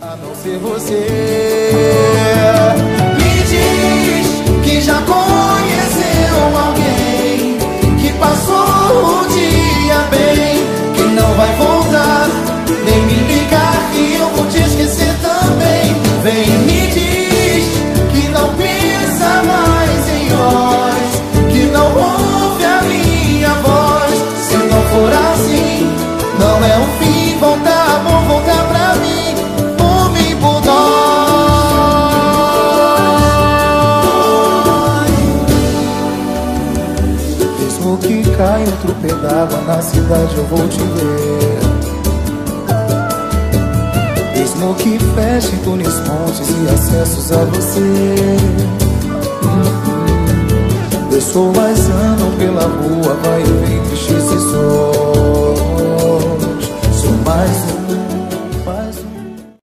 a não ser você. Mesmo que caia outro pedaço na cidade eu vou te ver. Mesmo que fechem túneis, pontes e acessos a você. Pessoas andam